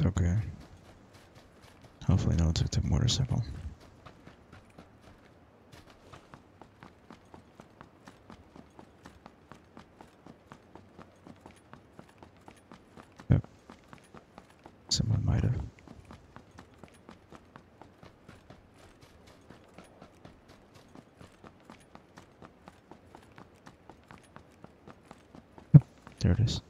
That's okay. Hopefully no one took the motorcycle. Yep. Someone might have. There it is.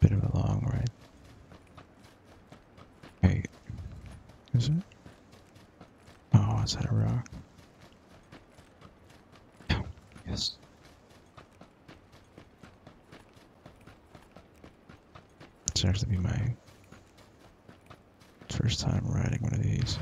Bit of a long ride. Hey, is it? Oh, is that a rock? Oh, yes. It's actually be my first time riding one of these.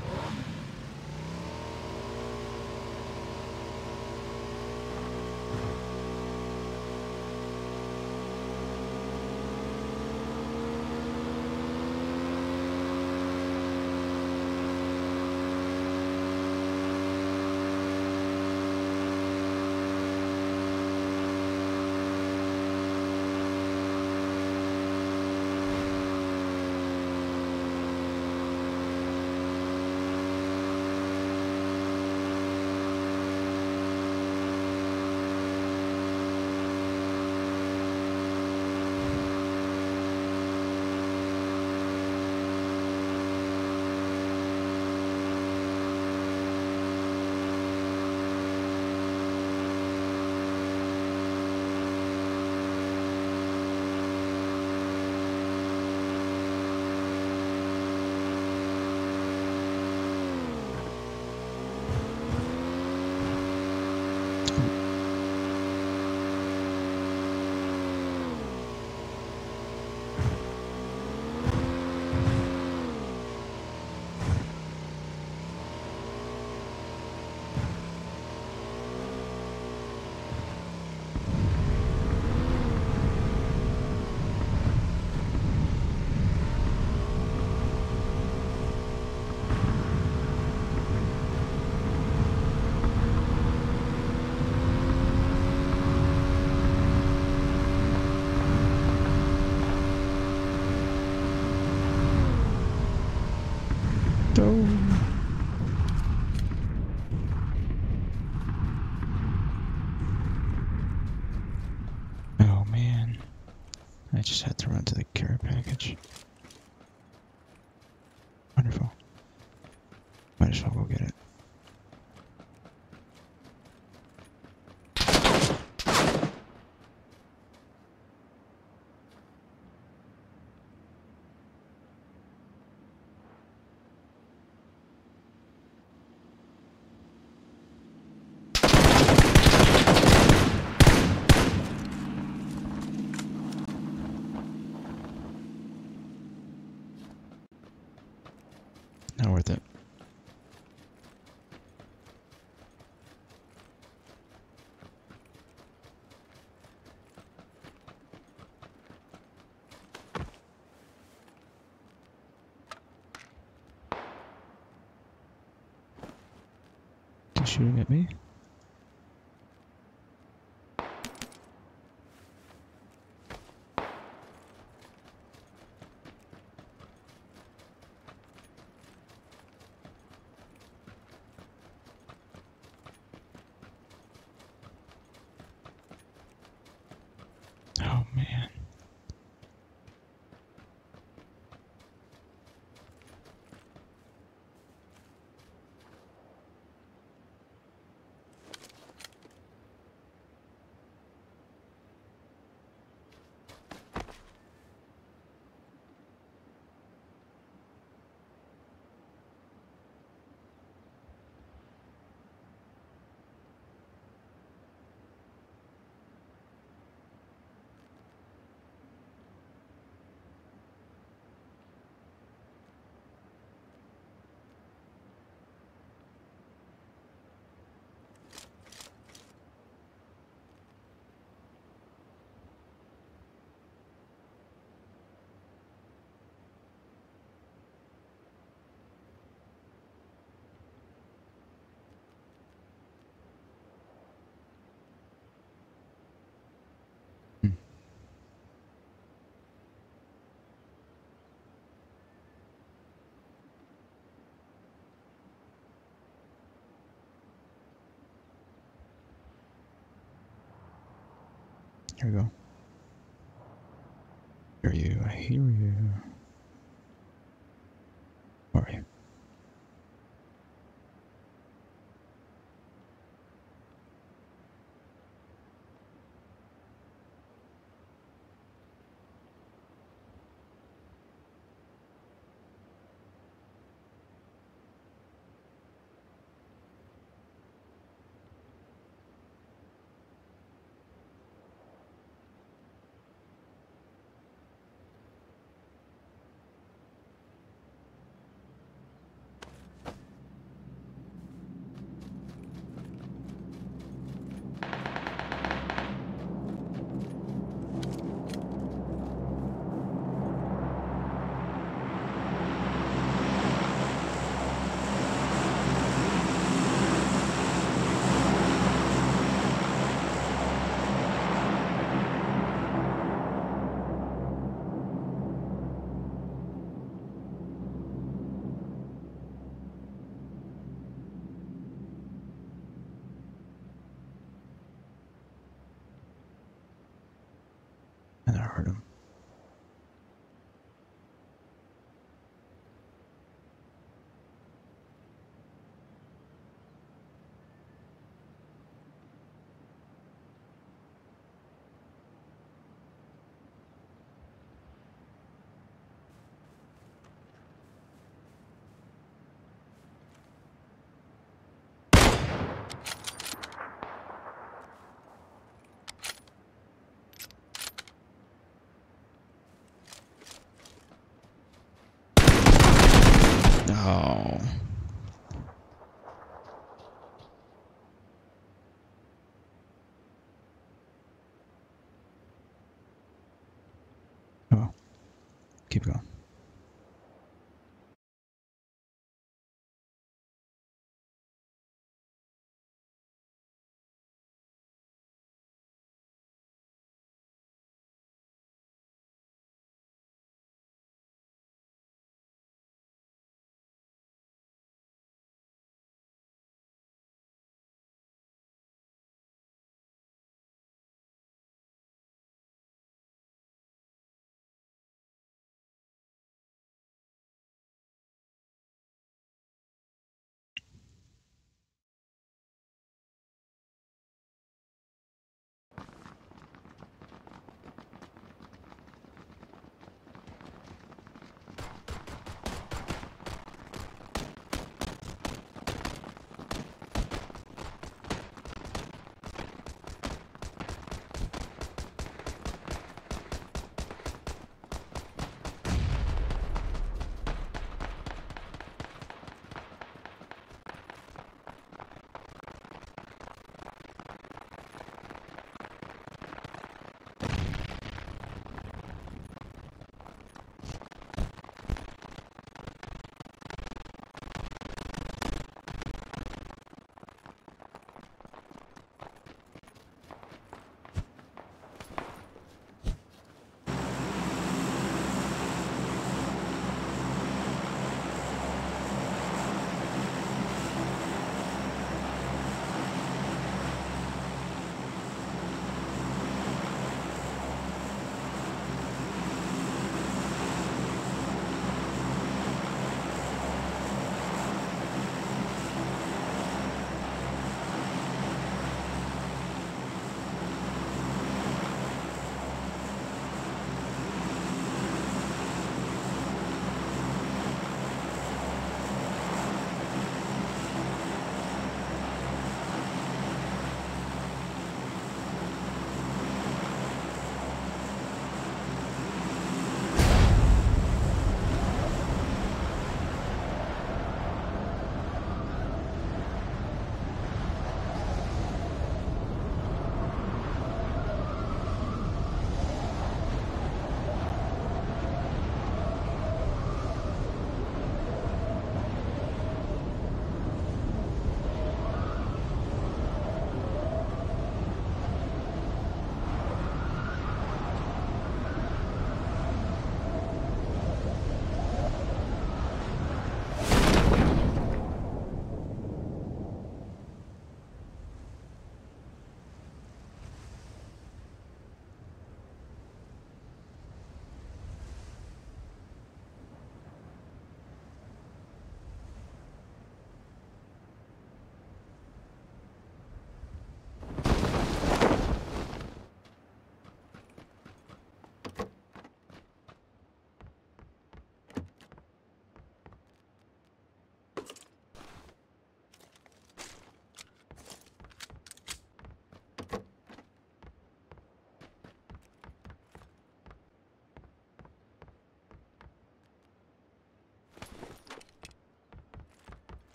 Shooting at me? Oh man. Here we go. Hear you, I hear you.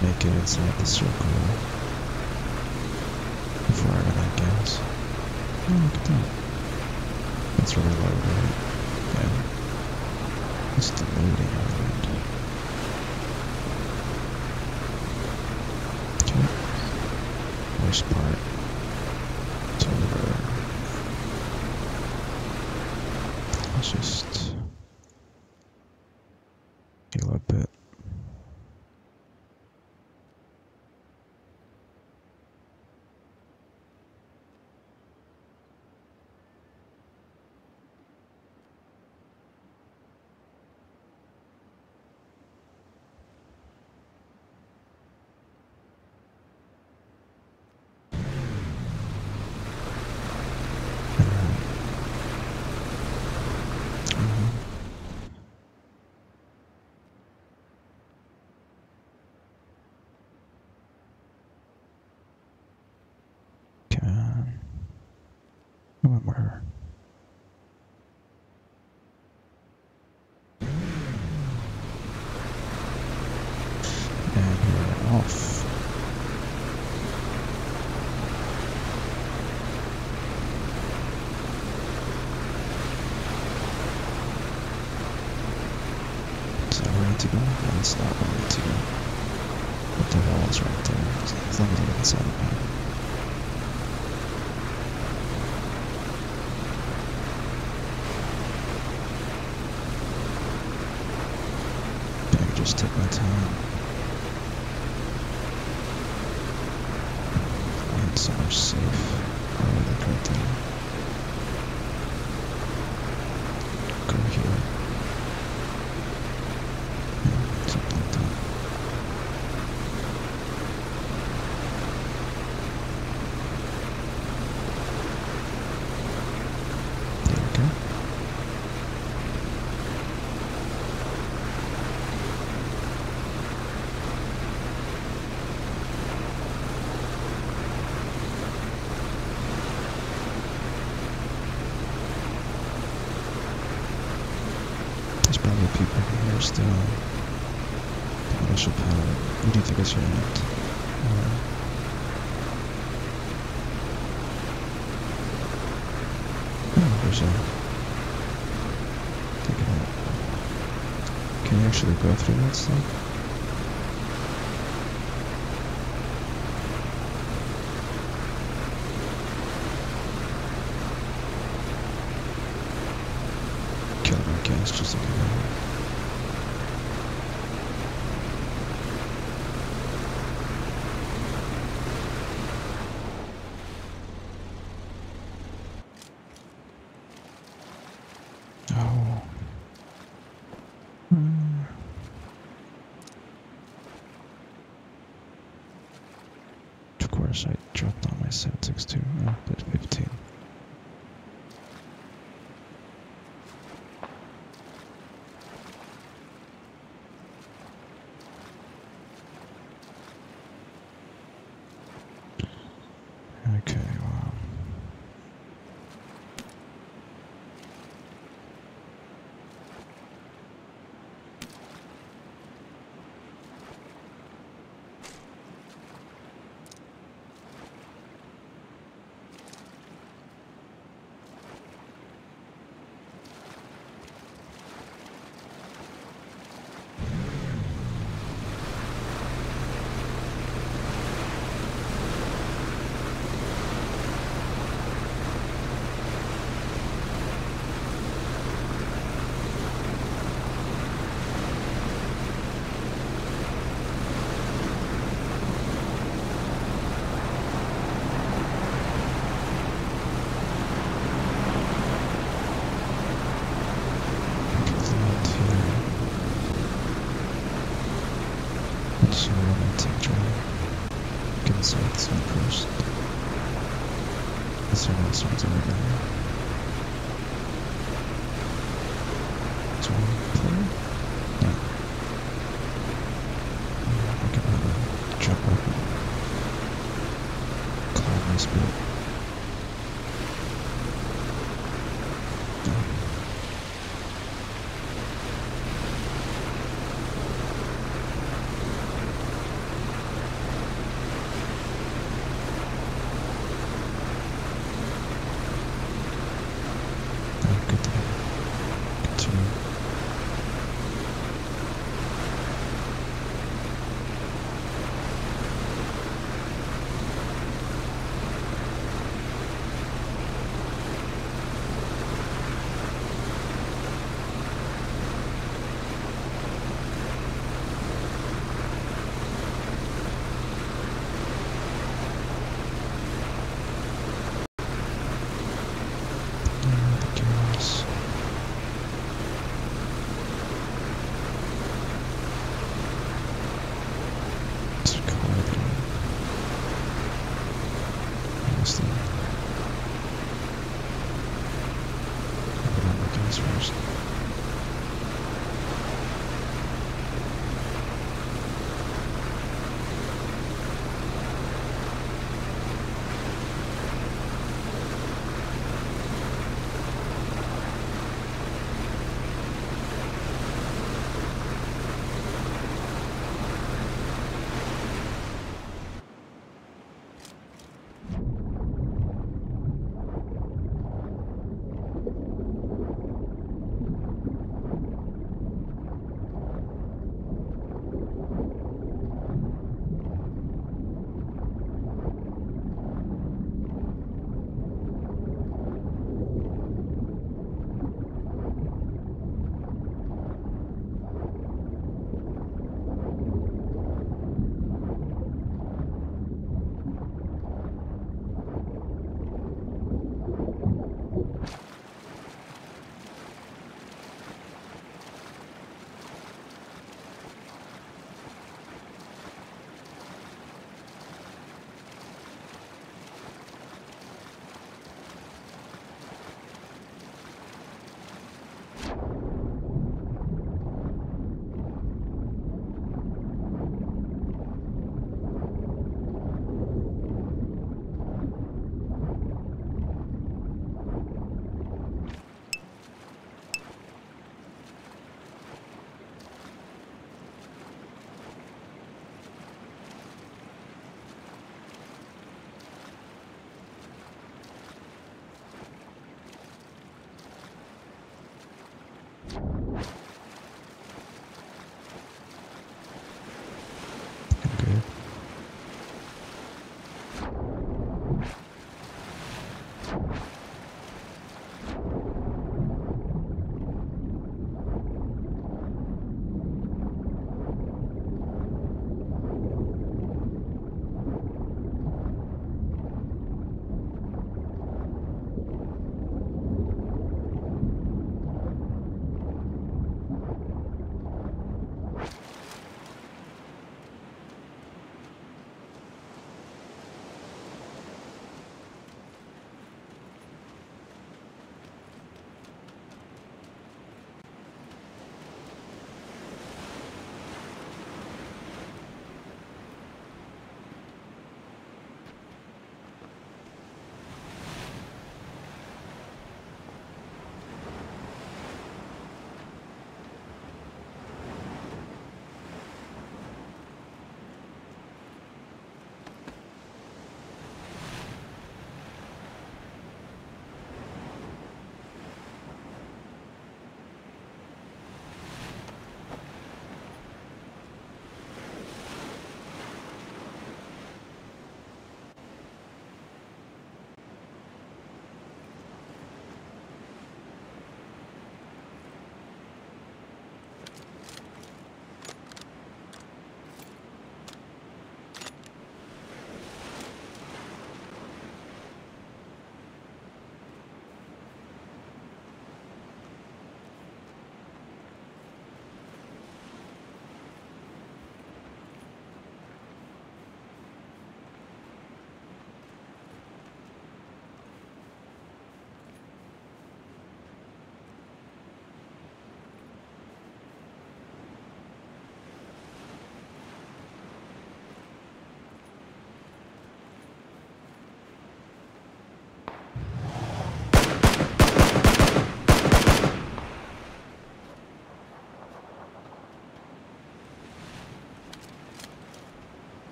Make it inside the circle before I run out of gas. Oh, look at that. That's really low, right? Yeah. It's the loading island. Okay. Worst part. It's over. Let's just heal a bit. Mhm. Can one more. And we're off. That ready to go? No, it's not ready to go. But the wall is right there. As long as I get inside map. I can just take my time. Find somewhere safe. Oh, look right there. Go here. Yeah, something like that. There we go. There's probably people here still. But I should probably. What do you think is your end? Uh, oh, there's a. Take it out. Can you actually go through that stuff? I'll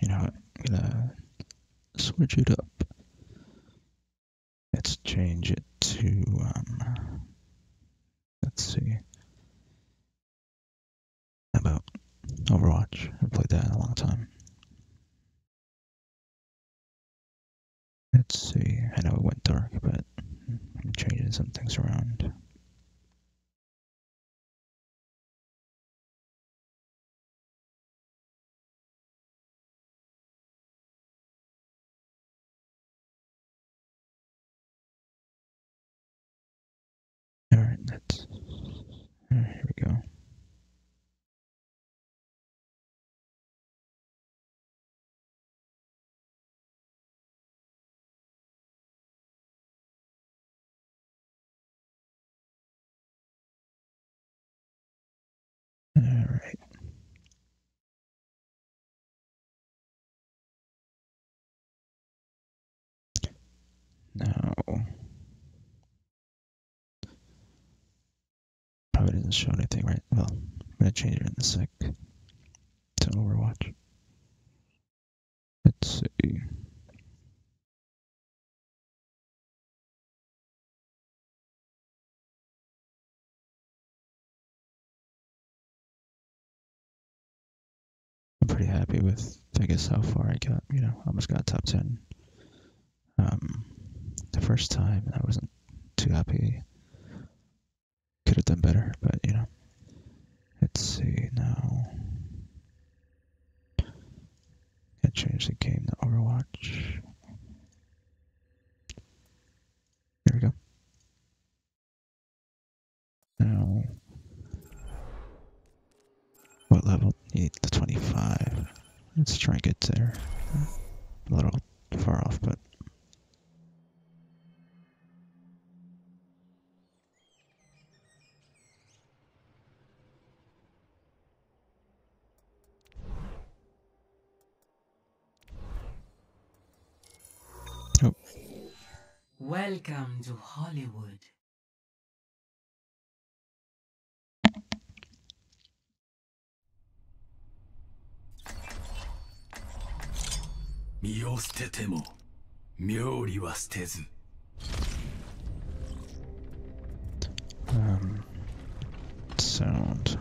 You know? I'm gonna switch it up. Let's change it to um. Let's see. How about Overwatch? I played that in a long time. Let's see. I know it went dark, but I'm changing some things around. Let's. Here we go. Alright. Now, doesn't show anything, right? Well, I'm gonna change it in a sec to Overwatch. Let's see. I'm pretty happy with, I guess, how far I got. You know, almost got top 10. Um, the first time, I wasn't too happy. Could have done better, but, you know. Let's see now. Gonna change the game to Overwatch. There we go. Now, what level? Need the 25. Let's try and get there. A little far off, but. Oh, Welcome to Hollywood. 身を捨てても妙理は捨てず um, sound.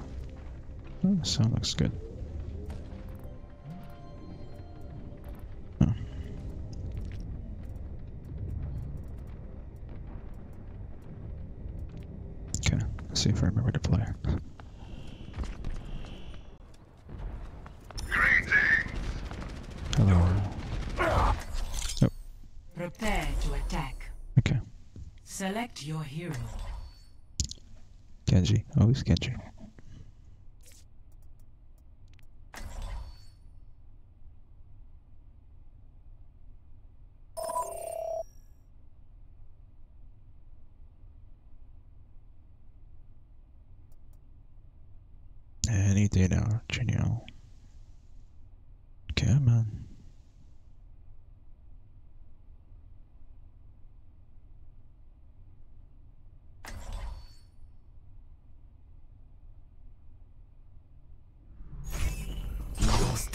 Oh, the sound looks good. Let's see if I remember to play. Hello. Oh. Prepare to attack. Okay, Select your hero. Genji. Always Genji.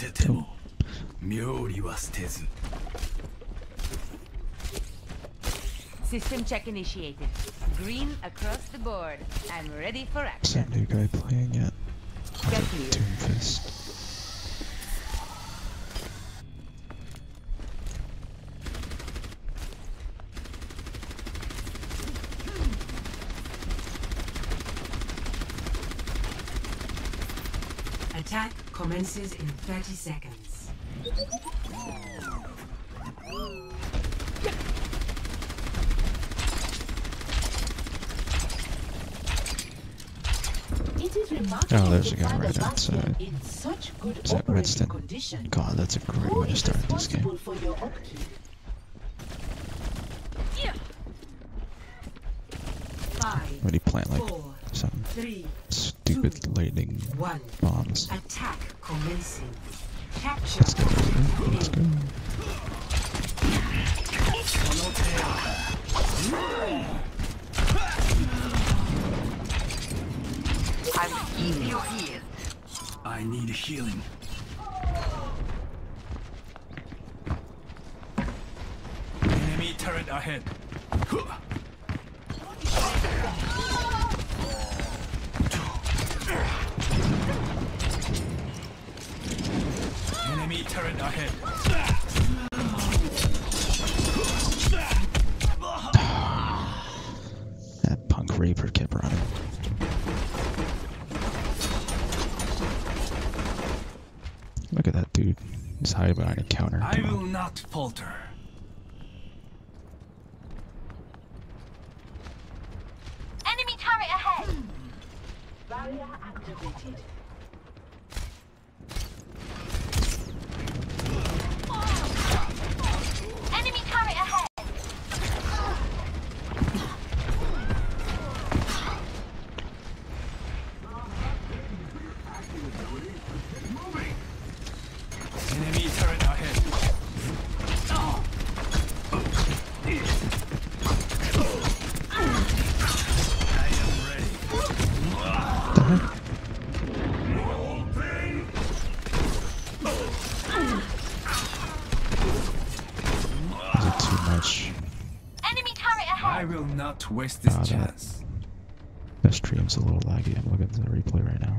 てても妙理は捨てず System check initiated. Green across the board. I'm ready for Is that action. new guy playing yet? Get clear. Doomfist. Commences in 30 seconds. It is remarkable Oh, there's a guy right outside. basket in such good Is that operating Winston? condition. God, that's a great Who way to start this game. responsible for your upkeep? Five, What do you plant like four, some three, stupid lightning one. bombs? Attack I will keep you. I need healing Look at that dude. He's hiding behind a counter. I Come on. will not falter. Enemy turret ahead! Hmm. Barrier activated. Not waste this Ah, that- chance. The stream's a little laggy. I'm looking at the replay right now.